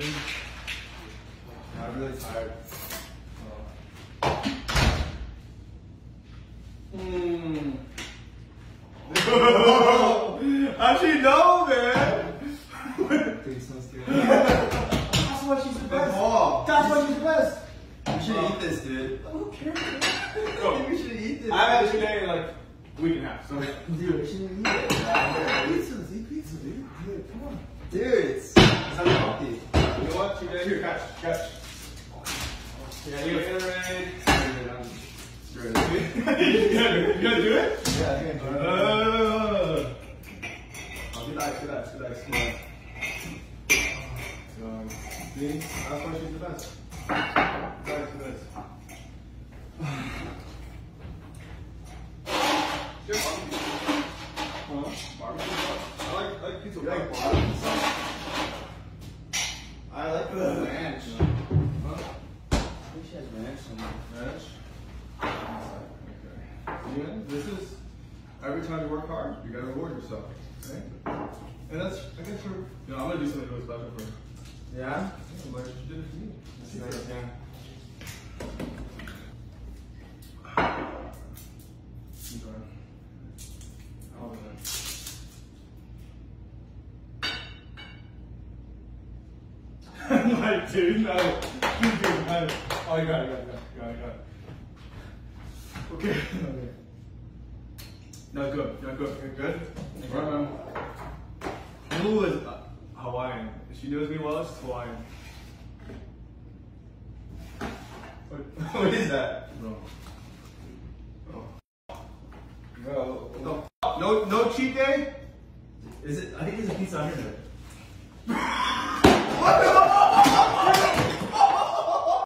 I'm really tired. Hmm. Actually, no, man. Dude, it smells good. That's why she's the best. ball. That's why she's the best. We should eat this, dude. Who cares? Go. we should eat this. I've had today like a week and a half. So Dude, she didn't eat it. Pizzas, eat pizza, catch, catch. Yeah, you. Straight you gonna you gonna do it? Yeah, I think I do. Uh, Oh, ice, good ice. Come on. so, see, that's why she's the best. Good barbecue. Huh? I like, I like pizza You like barbecue sauce? I like the ranch. Huh? I think she has ranch somewhere. Ranch. Okay. Yeah, this is every time you work hard, you gotta reward yourself. Okay? And that's, I guess, for, you know, I'm gonna do something really special for her. Yeah? Yeah, like she did it for me. That's nice, yeah. I'm like, dude, no. Dude, no. Oh, you got it, you got it, you got it, you got it, you got it. Okay. okay. No, good. You're good. You're good. Right, man. Blue is uh, Hawaiian. She knows me well. She's Hawaiian. What, what is that? Bro. Oh. Bro, No, no, no cheat day? is it? I think there's a pizza under there. Happy